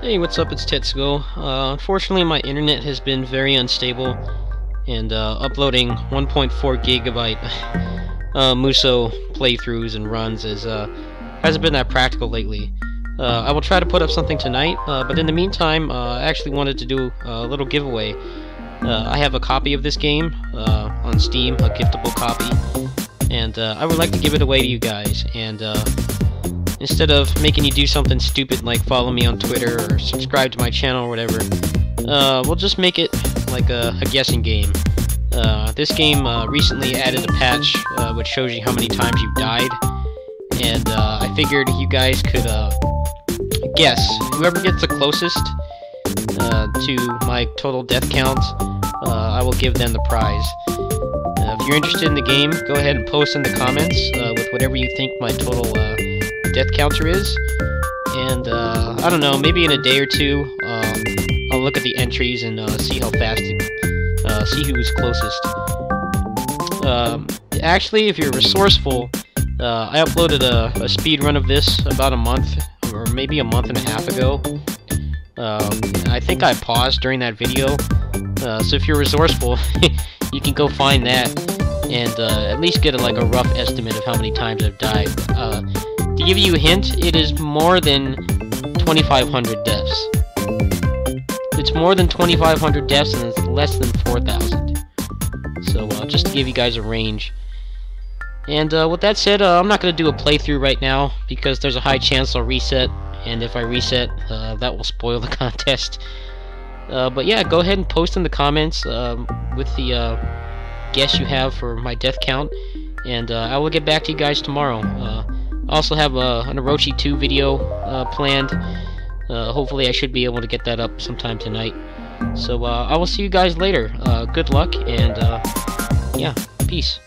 Hey, what's up? It's Tetsuo. Uh, unfortunately, my internet has been very unstable, and uh, uploading 1.4 gigabyte uh, Muso playthroughs and runs is uh, hasn't been that practical lately. Uh, I will try to put up something tonight, uh, but in the meantime, I actually wanted to do a little giveaway. I have a copy of this game on Steam, a giftable copy, and I would like to give it away to you guys. And instead of making you do something stupid like follow me on Twitter or subscribe to my channel or whatever, uh, we'll just make it like a, a guessing game. Uh, this game uh, recently added a patch uh, which shows you how many times you've died, and uh, I figured you guys could uh, guess. Whoever gets the closest to my total death count, I will give them the prize. If you're interested in the game, go ahead and post in the comments with whatever you think my total death counter is. And uh, I don't know, maybe in a day or two, um, I'll look at the entries and uh, see how fast, it, uh, see who's closest. Um, actually, if you're resourceful, uh, I uploaded a, a speed run of this about a month, or maybe a month and a half ago. Um, I think I paused during that video, uh, so if you're resourceful, you can go find that and uh, at least get a, like a rough estimate of how many times I've died. Uh, to give you a hint, it is more than 2,500 deaths. It's more than 2,500 deaths and it's less than 4,000. So uh, just to give you guys a range. And uh, with that said, uh, I'm not going to do a playthrough right now because there's a high chance I'll reset. And if I reset, uh, that will spoil the contest. Uh, but yeah, go ahead and post in the comments um, with the uh, guess you have for my death count. And uh, I will get back to you guys tomorrow. Also have a, an Orochi 2 video uh, planned. Uh, hopefully I should be able to get that up sometime tonight. So uh, I will see you guys later. Uh, good luck, and uh, yeah, peace.